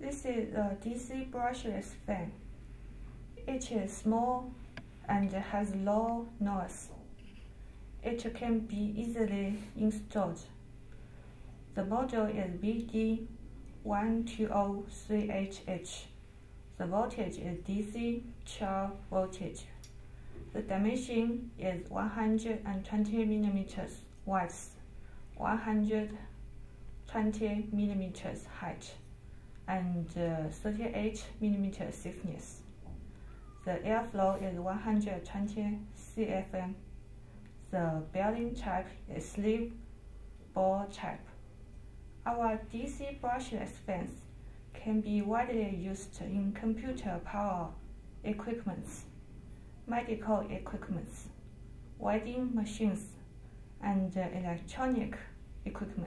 This is a DC brushless fan. It is small and has low noise. It can be easily installed. The model is VD12038H. The voltage is DC 12 voltage. The dimension is 120 millimeters width, 120 millimeters height, and uh, 38 millimeters thickness. The airflow is 120 CFM. The bearing type is sleeve ball type. Our DC brushless fans can be widely used in computer power equipments, medical equipments, welding machines, and electronic equipments.